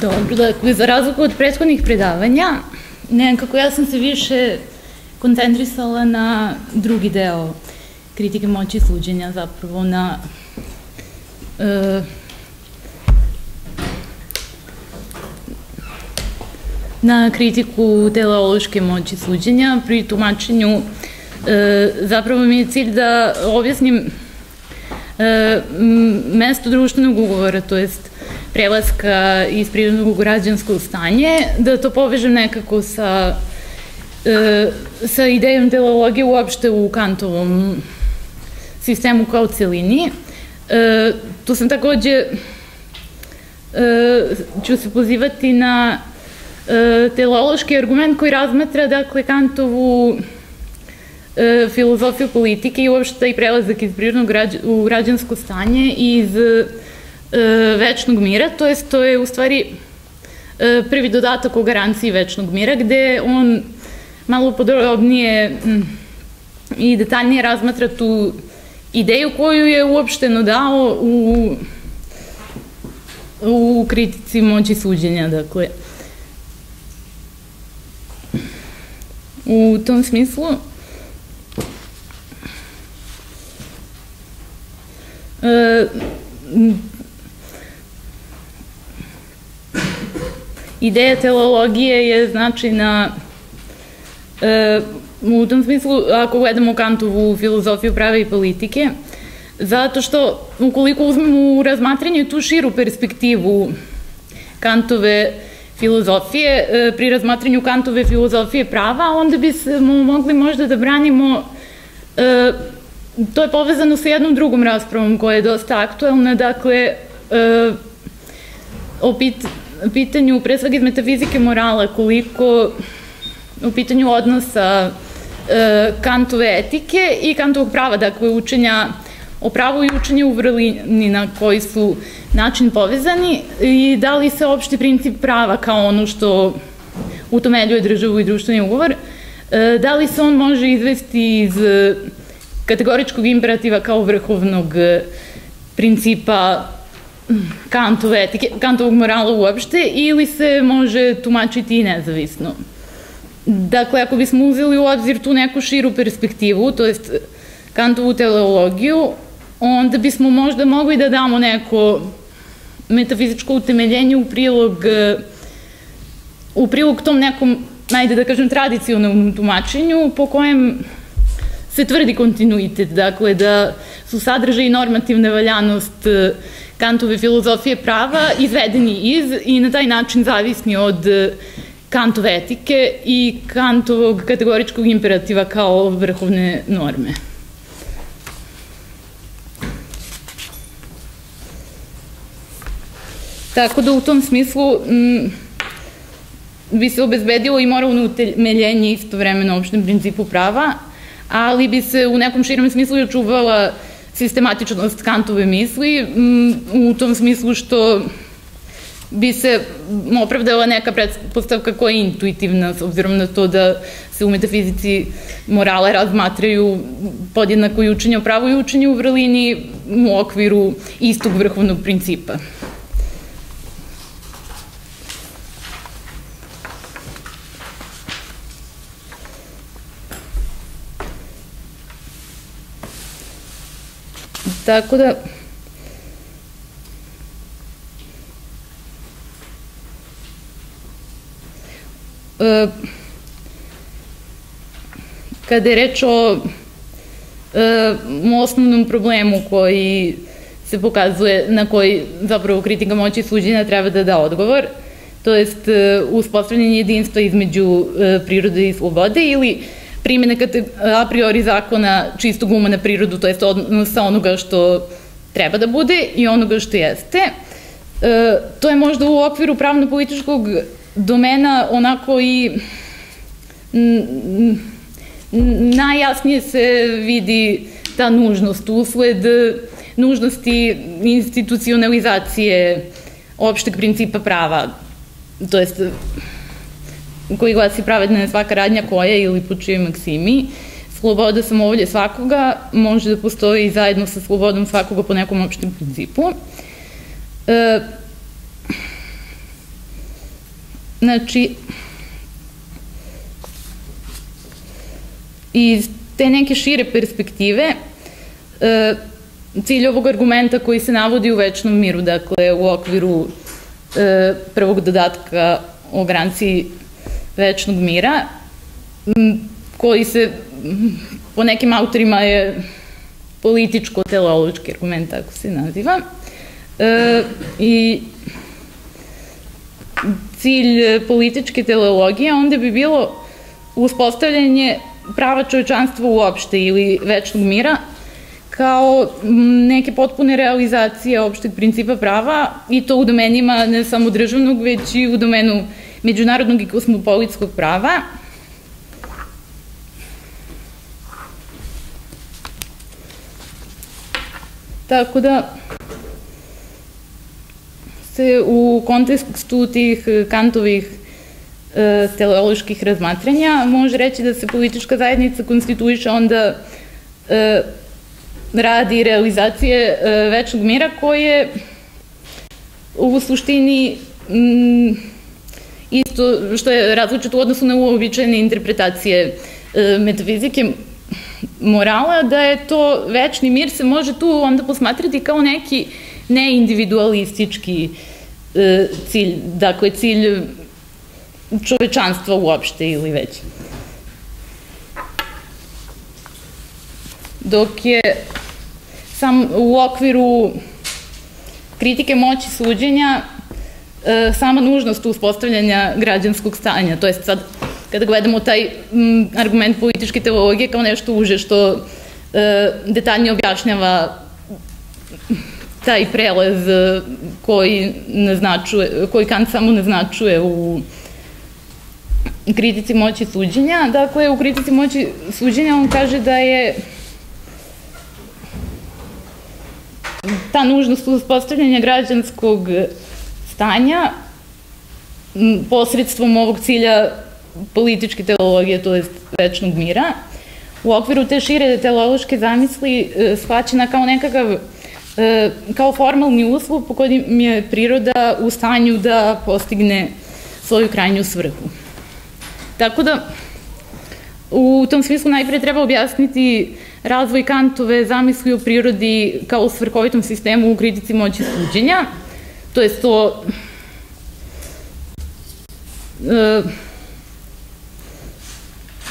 Dobro, dakle, za razliku od prethodnih predavanja, nekako ja sam se više koncentrisala na drugi deo kritike moći i suđenja, zapravo na e, na kritiku teleološke moći suđenja pri tumačenju e, zapravo mi je cilj da objasnim e, mesto društvenog ugovora, to jest prelaska iz prirodnog u građansko stanje, da to povežem nekako sa, e, sa idejom teleologije uopšte u Kantovom sistemu kao celini. E, tu sam takođe, e, ću se pozivati na e, teleološki argument koji razmatra, dakle, Kantovu e, filozofiju politike i uopšte taj prelazak iz prirodnog u građansko stanje iz E, večnog mira, to jest to je u stvari e, prvi dodatak o garanciji večnog mira, gde on malo podrobnije i detaljnije razmatra tu ideju koju je uopšteno dao u, u kritici moći suđenja, dakle. U tom smislu, e, Ideja teleologije je znači na e, u tom smislu, ako gledamo Kantovu filozofiju prave i politike, zato što ukoliko uzmemo u razmatranje tu širu perspektivu Kantove filozofije, e, pri razmatranju Kantove filozofije prava, onda bi se mogli možda da branimo e, to je povezano sa jednom drugom raspravom koja je dosta aktuelna, dakle, e, opit, pitanju, pre svega iz metafizike morala, koliko u pitanju odnosa e, Kantove etike i Kantovog prava, dakle učenja o pravu i učenje u vrlini na koji su način povezani i da li se opšti princip prava kao ono što utomeljuje državu i društveni ugovor, e, da li se on može izvesti iz kategoričkog imperativa kao vrhovnog principa Kantove etike, Kantovog morala uopšte ili se može tumačiti nezavisno. Dakle, ako bismo uzeli u obzir tu neku širu perspektivu, to jest Kantovu teleologiju, onda bismo možda mogli da damo neko metafizičko utemeljenje u prilog u prilog tom nekom, najde da kažem, tradicionalnom tumačenju po kojem se tvrdi kontinuitet, dakle da su sadržaj i normativna valjanost Kantove filozofije prava izvedeni iz i na taj način zavisni od e, Kantove etike i Kantovog kategoričkog imperativa kao vrhovne norme. Tako da u tom smislu m, bi se obezbedilo i moralno utemeljenje istovremeno opštem principu prava, ali bi se u nekom širom smislu i očuvala sistematičnost Kantove misli u tom smislu što bi se opravdala neka predpostavka koja je intuitivna, s obzirom na to da se u metafizici morale razmatraju podjednako i učenje o pravu i u vrlini u okviru istog vrhovnog principa. Tako da, e, kada je reč o e, osnovnom problemu koji se pokazuje, na koji zapravo kritika moći suđenja treba da da odgovor, to jest e, uspostavljanje jedinstva između prirode i slobode ili primjene a priori zakona čistog uma na prirodu, to jest odnosa onoga što treba da bude i onoga što jeste. E, to je možda u okviru pravno-političkog domena onako i najjasnije se vidi ta nužnost usled nužnosti institucionalizacije opšteg principa prava, to jest koji glasi pravedna je svaka radnja koja ili po čijoj maksimi, sloboda samovolje svakoga može da postoji zajedno sa slobodom svakoga po nekom opštem principu. E, Znači, iz te neke šire perspektive, e, cilj ovog argumenta koji se navodi u večnom miru, dakle u okviru e, prvog dodatka o garanciji večnog mira, koji se po nekim autorima je političko-teleološki argument, tako se naziva. E, I cilj političke teleologije onda bi bilo uspostavljanje prava čovečanstva uopšte ili večnog mira kao neke potpune realizacije opšteg principa prava i to u domenima ne samo državnog, već i u domenu međunarodnog i kosmopolitskog prava. Tako da se u kontekstu tih kantovih e, teleoloških razmatranja može reći da se politička zajednica konstituiše onda e, radi realizacije večnog mira koje u suštini m, isto što je različito u odnosu na uobičajene interpretacije e, metafizike morala, da je to večni mir se može tu onda posmatrati kao neki neindividualistički e, cilj, dakle cilj čovečanstva uopšte ili već. Dok je sam u okviru kritike moći suđenja e, sama nužnost uspostavljanja građanskog stanja, to je sad kada gledamo taj argument političke teologije kao nešto uže što e, detaljnije objašnjava taj prelaz koji naznačuje, koji Kant samo naznačuje u kritici moći suđenja. Dakle, u kritici moći suđenja on kaže da je ta nužnost uspostavljanja građanskog stanja posredstvom ovog cilja političke teologije, to je večnog mira, u okviru te šire teološke zamisli e, shvaćena kao nekakav e, kao formalni uslov po kojem je priroda u stanju da postigne svoju krajnju svrhu. Tako da, u tom smislu najpre treba objasniti razvoj Kantove zamisli o prirodi kao svrhovitom sistemu u kritici moći suđenja, to je to e,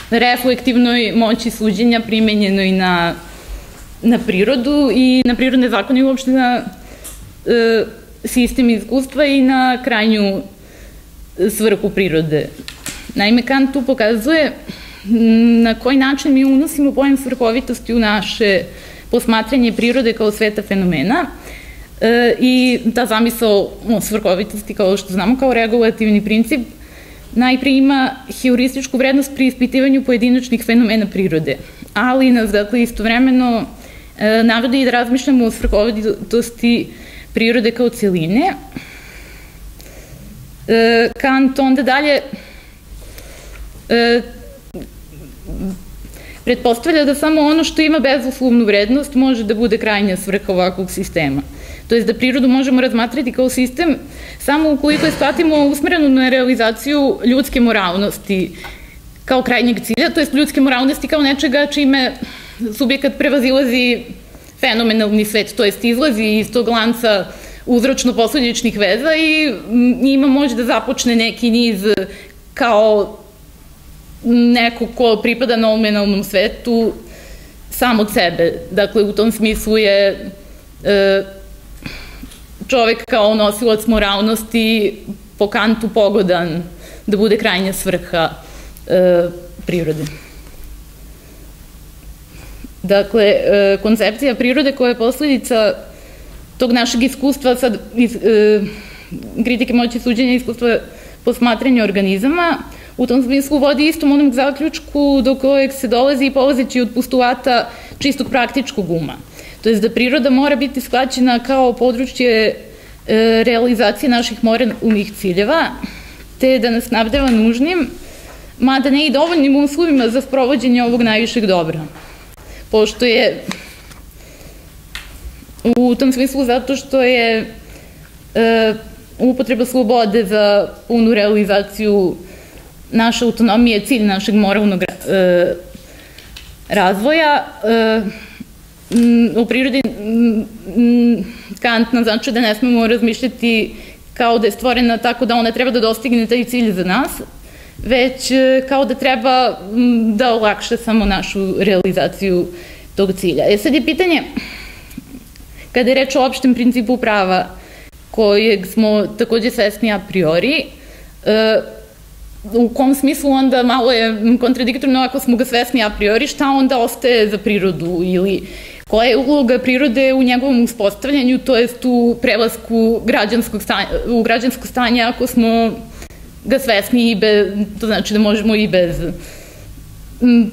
reflektivnoj moći suđenja primenjenoj na, na prirodu i na prirodne zakone i uopšte na e, sistem iskustva i na krajnju svrhu prirode. Naime, Kant tu pokazuje na koji način mi unosimo pojem svrhovitosti u naše posmatranje prirode kao sveta fenomena e, i ta zamisao o svrhovitosti, kao što znamo, kao regulativni princip, najpre ima heurističku vrednost pri ispitivanju pojedinačnih fenomena prirode, ali nas, dakle, istovremeno e, navode i da razmišljamo o svrhovitosti prirode kao cijeline. E, Kant onda dalje e, pretpostavlja da samo ono što ima bezuslovnu vrednost može da bude krajnja svrha ovakvog sistema. To je da prirodu možemo razmatrati kao sistem samo ukoliko je shvatimo usmerenu na realizaciju ljudske moralnosti kao krajnjeg cilja, to je ljudske moralnosti kao nečega čime subjekat prevazilazi fenomenalni svet, to jest izlazi iz tog lanca uzročno-posledičnih veza i ima moć da započne neki niz kao neko ko pripada nominalnom svetu sam od sebe. Dakle, u tom smislu je e, čovek kao nosilac moralnosti po kantu pogodan da bude krajnja svrha e, prirode. Dakle, e, koncepcija prirode koja je posledica tog našeg iskustva, sad iz, e, kritike moći suđenja iskustva posmatranja organizama, u tom smislu vodi istom onom zaključku do kojeg se dolazi i polazeći od postulata čistog praktičkog uma. To je da priroda mora biti sklađena kao područje e, realizacije naših moralnih ciljeva, te da nas nabdeva nužnim, mada ne i dovoljnim uslovima za sprovođenje ovog najvišeg dobra. Pošto je u tom smislu zato što je e, upotreba slobode za punu realizaciju naše autonomije, cilj našeg moralnog e, razvoja. E, u prirodi Kant naznačuje da ne smemo razmišljati kao da je stvorena tako da ona treba da dostigne taj cilj za nas, već e, kao da treba da olakše samo našu realizaciju tog cilja. E sad je pitanje, kada je reč o opštem principu prava, kojeg smo takođe svesni a priori, e, u kom smislu onda malo je kontradiktorno ako smo ga svesni a priori, šta onda ostaje za prirodu ili koja je uloga prirode u njegovom uspostavljanju, to jest u prelasku građanskog stanja, u građansko stanje ako smo ga svesni i bez, to znači da možemo i bez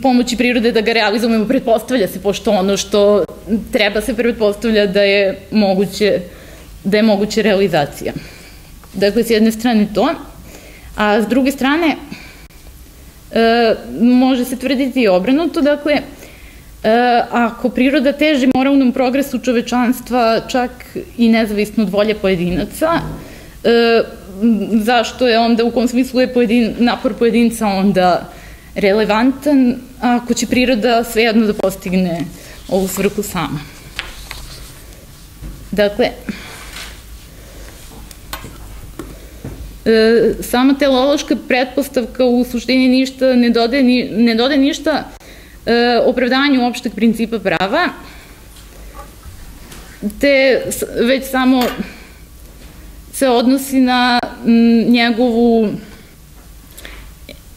pomoći prirode da ga realizujemo, pretpostavlja se, pošto ono što treba se pretpostavlja da je moguće, da je moguće realizacija. Dakle, s jedne strane to, a s druge strane, e, može se tvrditi i obranuto, dakle, e, ako priroda teži moralnom progresu čovečanstva čak i nezavisno od volje pojedinaca, e, zašto je onda, u kom smislu je pojedin, napor pojedinca onda relevantan, ako će priroda svejedno da postigne ovu svrhu sama. Dakle, e, sama teleološka pretpostavka u suštini ništa ne dode, ne dode ništa e, opravdanju opšteg principa prava, te već samo se odnosi na njegovu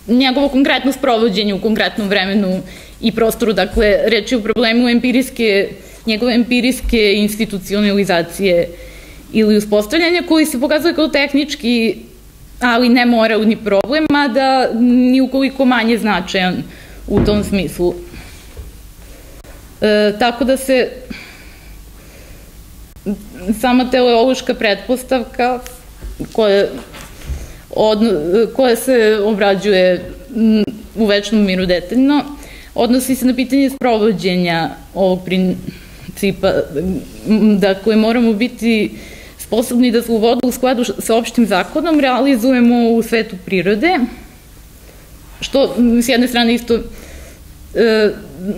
njegovo konkretno sprovođenje u konkretnom vremenu i prostoru, dakle, reći u problemu empirijske, njegove empirijske institucionalizacije ili uspostavljanja koji se pokazuje kao tehnički, ali ne moralni problem, a da ni ukoliko manje značajan u tom smislu. E, tako da se sama teleološka pretpostavka koja, od, koja se obrađuje u večnom miru detaljno, odnosi se na pitanje sprovođenja ovog principa, da koje moramo biti sposobni da slobodu u skladu sa opštim zakonom realizujemo u svetu prirode, što s jedne strane isto e,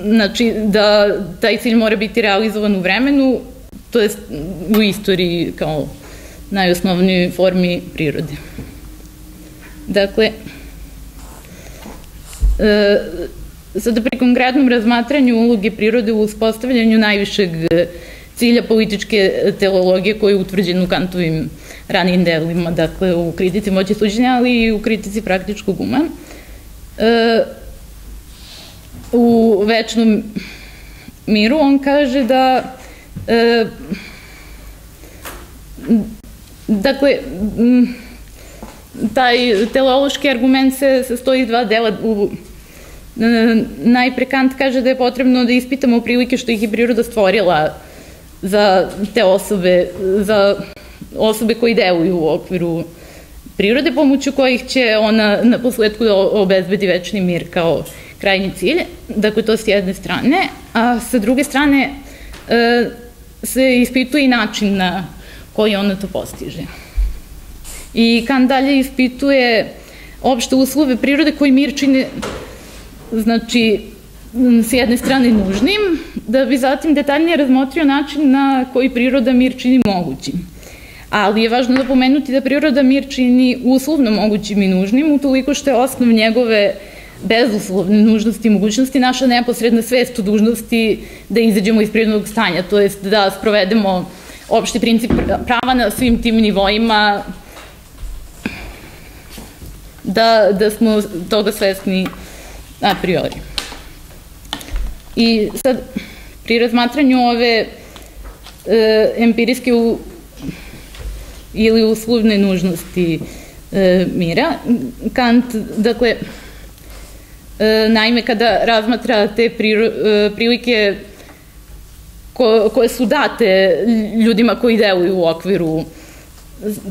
znači da taj cilj mora biti realizovan u vremenu, to je u istoriji kao najosnovnijoj formi prirode. Dakle, e, sada pri konkretnom razmatranju uloge prirode u uspostavljanju najvišeg cilja političke teologije koji je utvrđen u Kantovim ranijim delima, dakle u kritici moći suđenja, ali i u kritici praktičkog uma. E, u večnom miru on kaže da E, dakle, taj teleološki argument se sastoji iz dva dela. U, najpre Kant kaže da je potrebno da ispitamo prilike što ih je priroda stvorila za te osobe, za osobe koji deluju u okviru prirode, pomoću kojih će ona na posledku da obezbedi večni mir kao krajnji cilj. Dakle, to s jedne strane. A sa druge strane, e, se ispituje i način na koji ona to postiže. I Kant dalje ispituje opšte uslove prirode koji mir čine, znači, s jedne strane nužnim, da bi zatim detaljnije razmotrio način na koji priroda mir čini mogućim. Ali je važno da pomenuti da priroda mir čini uslovno mogućim i nužnim, utoliko što je osnov njegove bezuslovne nužnosti i mogućnosti naša neposredna svest o dužnosti da izađemo iz prirodnog stanja, to jest da sprovedemo opšti princip prava na svim tim nivoima, da, da smo toga svesni a priori. I sad, pri razmatranju ove e, empirijske u, ili uslovne nužnosti e, mira, Kant, dakle, E, naime, kada razmatra te e, prilike koje su date ljudima koji deluju u okviru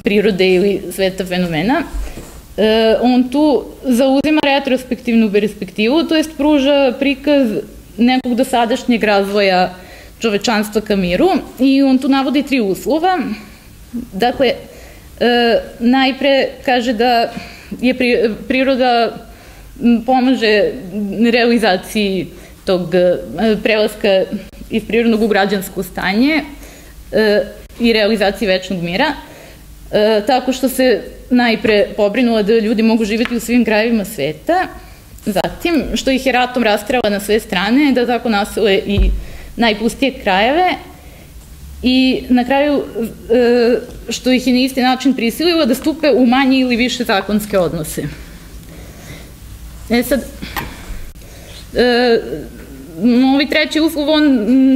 prirode ili sveta fenomena, e, on tu zauzima retrospektivnu perspektivu, to jest pruža prikaz nekog dosadašnjeg razvoja čovečanstva ka miru i on tu navodi tri uslova. Dakle, najpre kaže da je priroda pomaže realizaciji tog prelaska iz prirodnog u građansko stanje i realizaciji večnog mira, tako što se najpre pobrinula da ljudi mogu živjeti u svim krajevima sveta, zatim što ih je ratom rastrala na sve strane, da tako nasile i najpustije krajeve i na kraju e, što ih je na isti način prisilila da stupe u manje ili više zakonske odnose. E sad, ovi treći uslov, on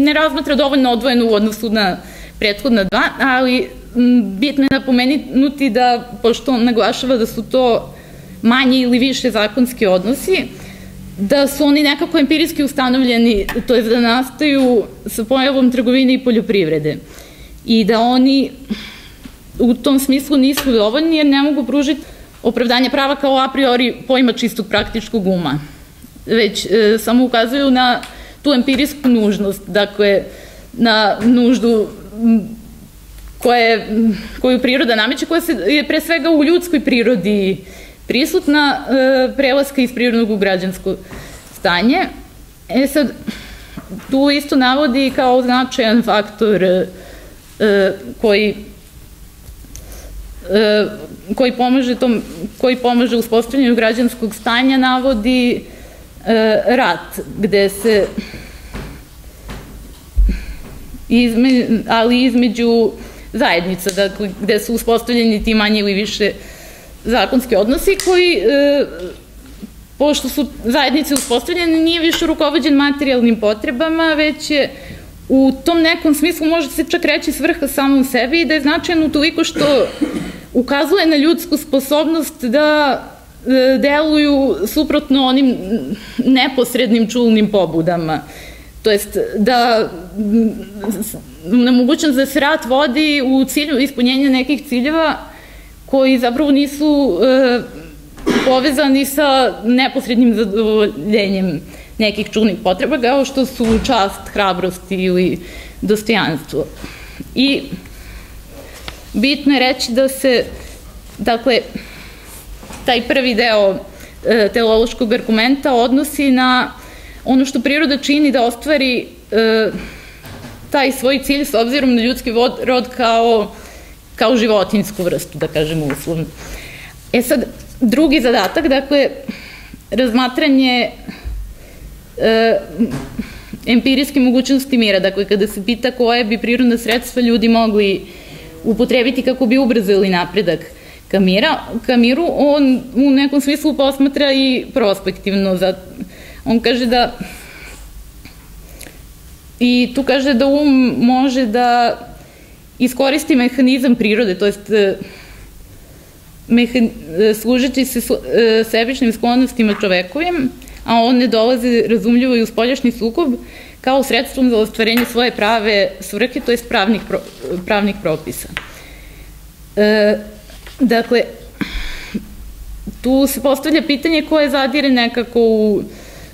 ne razmatra dovoljno odvojeno u odnosu na prethodna dva, ali bitno je napomenuti da, pošto on naglašava da su to manje ili više zakonski odnosi, da su oni nekako empirijski ustanovljeni, to je da nastaju sa pojavom trgovine i poljoprivrede. I da oni u tom smislu nisu dovoljni jer ne mogu pružiti opravdanje prava kao a priori pojma čistog praktičkog uma. Već e, samo ukazuju na tu empirijsku nužnost, dakle, na nuždu koje, koju priroda nameće, koja se, je pre svega u ljudskoj prirodi prisutna e, prelaska iz prirodnog u građansko stanje. E sad, tu isto navodi kao značajan faktor e, koji e, koji pomaže tom, koji pomaže uspostavljanju građanskog stanja navodi e, rat, gde se izme, ali između zajednica, dakle, gde su uspostavljeni ti manje ili više zakonski odnosi koji, e, pošto su zajednice uspostavljene, nije više rukovođen materijalnim potrebama, već je u tom nekom smislu može se čak reći svrha samom sebi i da je značajno toliko što ukazuje na ljudsku sposobnost da e, deluju suprotno onim neposrednim čulnim pobudama. To jest da na mogućnost da se rat vodi u cilju ispunjenja nekih ciljeva koji zapravo nisu e, povezani sa neposrednim zadovoljenjem nekih čulnih potreba, kao što su čast, hrabrost ili dostojanstvo. I bitno je reći da se, dakle, taj prvi deo e, teološkog argumenta odnosi na ono što priroda čini da ostvari e, taj svoj cilj s obzirom na ljudski rod kao, kao životinsku vrstu, da kažemo uslovno. E sad, drugi zadatak, dakle, razmatranje e, empirijske mogućnosti mira, dakle, kada se pita koje bi prirodne sredstva ljudi mogli upotrebiti kako bi ubrzali napredak ka, mira, ka miru, on u nekom smislu posmatra i prospektivno. Za, on kaže da i tu kaže da um može da iskoristi mehanizam prirode, to jest e, mehan, e, služeći se e, sebičnim sklonostima čovekovim, a on ne dolazi razumljivo i u spoljašnji sukob kao sredstvom za ostvarenje svoje prave svrhe, to je pravnih, pravnih propisa. E, dakle, tu se postavlja pitanje koje zadire nekako u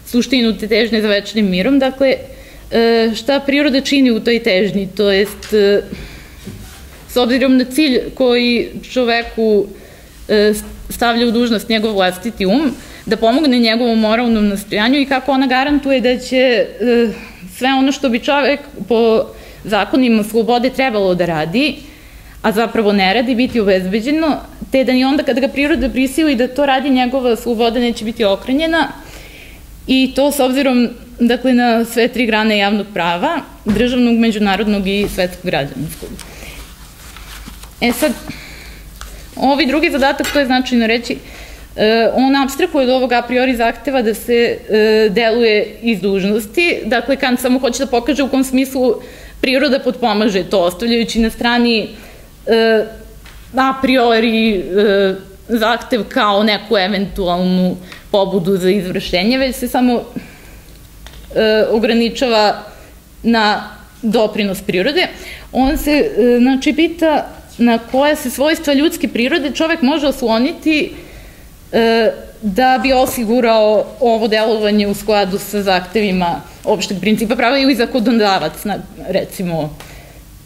suštinu te težnje za večnim mirom, dakle, šta priroda čini u toj težnji, to jest s obzirom na cilj koji čoveku e, stavlja u dužnost njegov vlastiti um, da pomogne njegovom moralnom nastojanju i kako ona garantuje da će sve ono što bi čovek po zakonima slobode trebalo da radi, a zapravo ne radi, biti obezbeđeno, te da ni onda kada ga priroda prisili da to radi, njegova sloboda neće biti okrenjena i to s obzirom dakle, na sve tri grane javnog prava, državnog, međunarodnog i svetskog građanskog. E sad, ovi drugi zadatak, to je značajno reći, e, on abstrahuje od ovog a priori zahteva da se e, deluje iz dužnosti. Dakle, Kant samo hoće da pokaže u kom smislu priroda potpomaže to, ostavljajući na strani e, a priori zahtev kao neku eventualnu pobudu za izvršenje, već se samo ograničava na doprinos prirode. On se, znači, pita na koje se svojstva ljudske prirode čovek može osloniti e, da bi osigurao ovo delovanje u skladu sa zahtevima opšteg principa prava ili zakonodavac, recimo,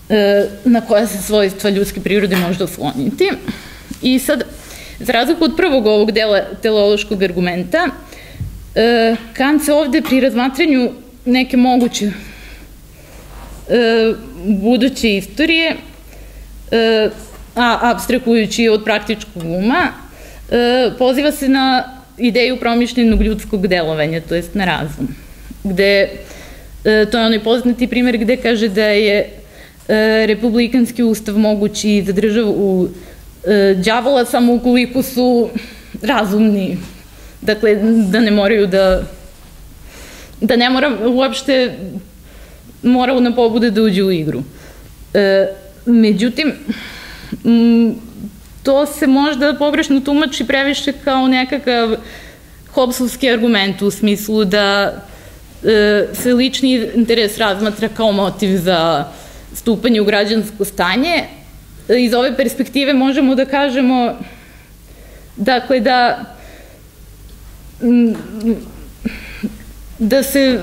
e, na koja se svojstva ljudske prirode može osloniti. I sad, za razliku od prvog ovog dela teleološkog argumenta, e, Kant se ovde pri razmatranju neke moguće e, buduće istorije, a abstrahujući od praktičkog uma, poziva se na ideju promišljenog ljudskog delovanja, to jest na razum, gde to je onaj poznati primer gde kaže da je E, republikanski ustav mogući za državu e, đavola samo ukoliko su razumni. Dakle, da ne moraju da da ne mora uopšte moralna pobuda da uđe u igru. E, međutim, to se možda pogrešno tumači previše kao nekakav Hobbesovski argument u smislu da e, se lični interes razmatra kao motiv za stupanje u građansko stanje. Iz ove perspektive možemo da kažemo dakle da da se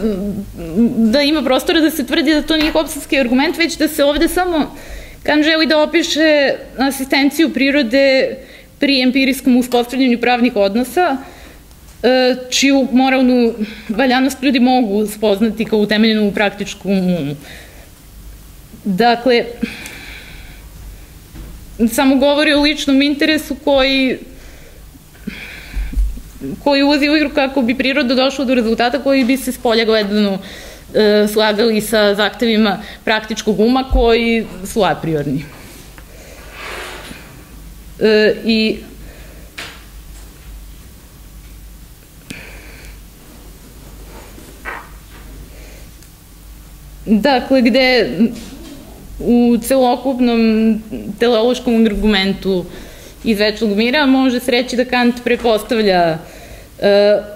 da ima prostora da se tvrdi da to nije hopsovski argument, već da se ovde samo kan želi da opiše asistenciju prirode pri empirijskom uspostavljanju pravnih odnosa, e, čiju moralnu valjanost ljudi mogu spoznati kao utemeljenu u praktičkom umu. Dakle, samo govori o ličnom interesu koji koji ulazi u igru kako bi priroda došla do rezultata koji bi se s polja gledano e, slagali sa zahtevima praktičkog uma koji su a priorni. E, I Dakle, gde u celokupnom teleološkom argumentu iz večnog mira može se reći da Kant prepostavlja e,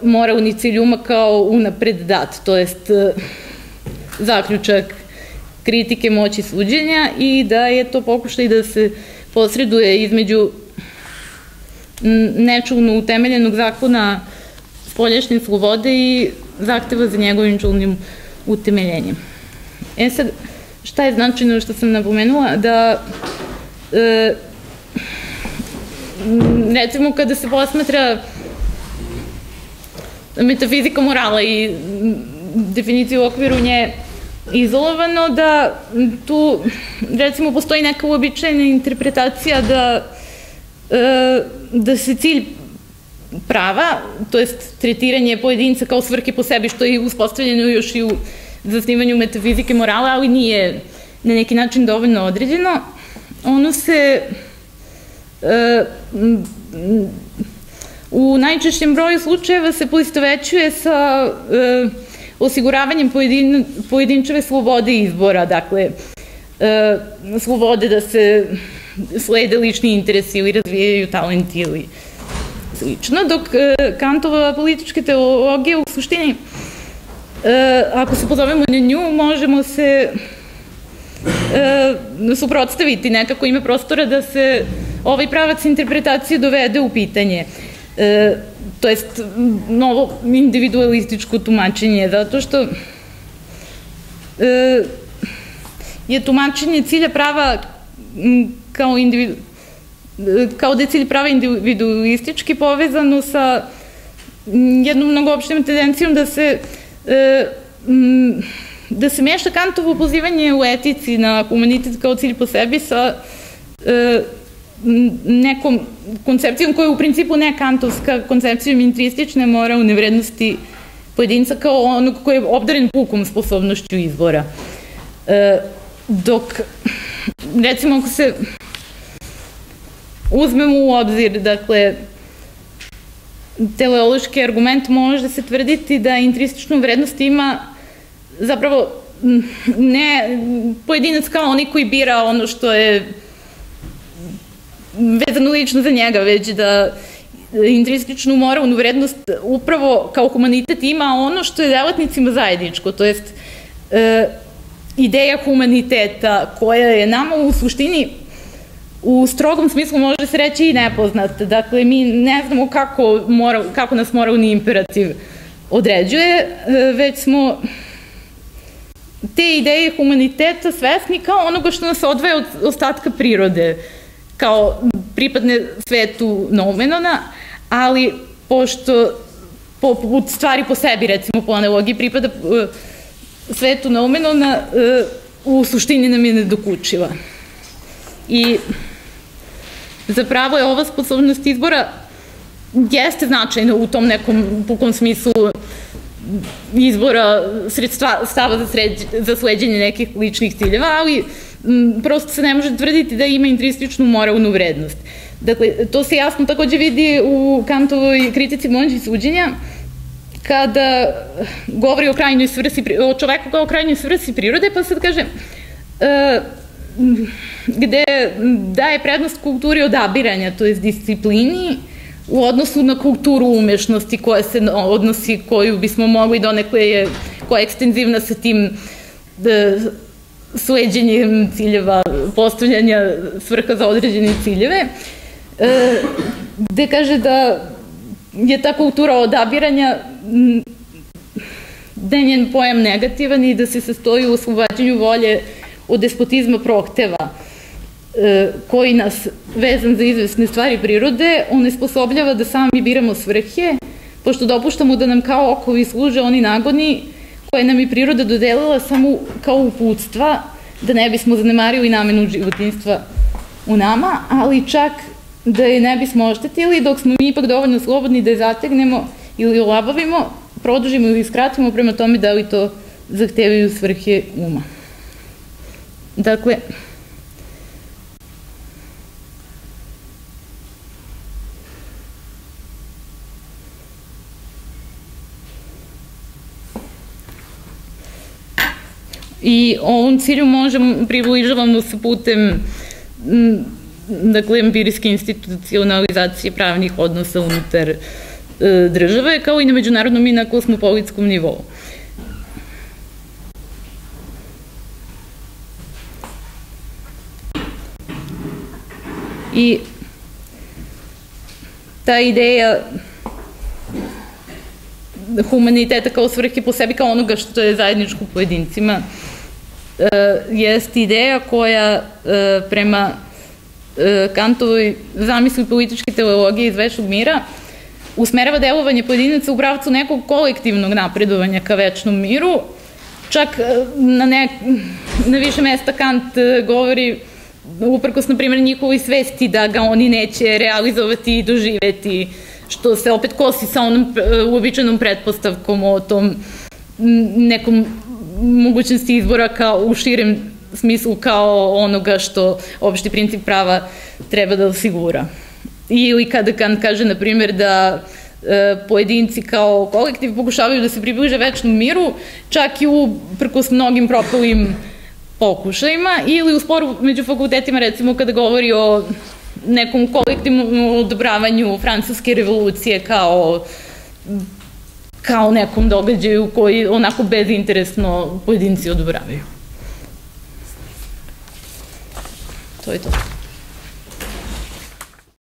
moralni cilj uma kao unapred dat, to jest e, zaključak kritike moći suđenja i da je to pokušaj da se posreduje između nečuvno utemeljenog zakona spoljašnje slobode i zahteva za njegovim čulnim utemeljenjem. E sad, šta je značajno što sam napomenula, da e, recimo kada se posmatra metafizika morala i definiciju u okviru nje izolovano, da tu recimo postoji neka uobičajena interpretacija da e, da se cilj prava, to jest tretiranje pojedinca kao svrke po sebi, što je uspostavljeno još i u zasnivanju metafizike morala, ali nije na neki način dovoljno određeno, ono se e, u najčešćem broju slučajeva se poistovećuje sa e, osiguravanjem pojedin, pojedinčeve slobode izbora, dakle, e, slobode da se slede lični interesi ili razvijaju talenti ili slično, dok e, Kantova politička teologija u suštini e, ako se pozovemo na nju, možemo se e, suprotstaviti nekako ima prostora da se ovaj pravac interpretacije dovede u pitanje. E, to jest novo individualističko tumačenje, zato što e, je tumačenje cilja prava kao individu, kao da je cilj prava individualistički povezano sa jednom mnogoopštem tendencijom da se e, m, da se mešta Kantovo pozivanje u etici na humanitet kao cilj po sebi sa e, nekom koncepcijom koja je u principu ne kantovska, koncepcijom intristične moralne vrednosti pojedinca kao onog koji je obdaren pukom sposobnošću izbora. E, dok, recimo, ako se uzmemo u obzir, dakle, teleološki argument može se tvrditi da intrističnu vrednost ima zapravo ne pojedinac kao oni koji bira ono što je vezano lično za njega, već da intrističnu moralnu vrednost upravo kao humanitet ima ono što je delatnicima zajedničko, to jest e, ideja humaniteta koja je nama u suštini u strogom smislu može se reći i nepoznat. Dakle, mi ne znamo kako, mora, kako nas moralni imperativ određuje, e, već smo te ideje humaniteta svesni kao onoga što nas odvaja od ostatka prirode, kao pripadne svetu noumenona, ali pošto po, stvari po sebi, recimo po analogiji, pripada uh, svetu noumenona, uh, u suštini nam je nedokučiva. I zapravo je ova sposobnost izbora jeste značajna u tom nekom pukom smislu izbora sredstva, stava za, sređ, za sleđenje nekih ličnih ciljeva, ali prosto se ne može tvrditi da ima intrističnu moralnu vrednost. Dakle, to se jasno takođe vidi u Kantovoj kritici moći suđenja, kada govori o krajnjoj svrsi, o čoveku kao krajnjoj svrsi prirode, pa sad kaže, e, gde daje prednost kulturi odabiranja, to je disciplini, u odnosu na kulturu umešnosti koja se odnosi, koju bismo mogli donekle je, koja je ekstenzivna sa tim da, sleđenjem ciljeva, postavljanja svrha za određene ciljeve, e, gde kaže da je ta kultura odabiranja da je njen pojam negativan i da se sastoji u oslobađanju volje od despotizma prohteva E, koji nas, vezan za izvesne stvari prirode, onesposobljava da sami biramo svrhe, pošto dopuštamo da nam kao okovi služe oni nagoni koje nam je priroda dodelila samo kao uputstva, da ne bismo zanemarili namenu životinstva u nama, ali čak da je ne bismo oštetili, dok smo mi ipak dovoljno slobodni da je zategnemo ili olabavimo, produžimo ili skratimo prema tome da li to zahtevaju svrhe uma. Dakle, I ovom cilju možemo, približavamo se putem dakle, empirijske institucionalizacije pravnih odnosa unutar e, države, kao i na međunarodnom i na kosmopolitskom nivou. I ta ideja humaniteta kao svrhe po sebi, kao onoga što je zajedničko pojedincima, e, jest ideja koja e, prema e, Kantovoj zamisli političke teologije iz večnog mira usmerava delovanje pojedinaca u pravcu nekog kolektivnog napredovanja ka večnom miru, čak na, ne, na više mesta Kant govori uprkos, na primjer, njihovoj svesti da ga oni neće realizovati i doživeti što se opet kosi sa onom e, uobičajenom pretpostavkom o tom nekom mogućnosti izbora kao u širem smislu kao onoga što opšti princip prava treba da osigura. Ili kada Kant kaže, na primjer, da e, pojedinci kao kolektiv pokušavaju da se približe večnom miru, čak i u mnogim propalim pokušajima, ili u sporu među fakultetima, recimo kada govori o nekom kolektivnom odobravanju francuske revolucije kao kao nekom događaju koji onako bezinteresno pojedinci odobravaju. To je to.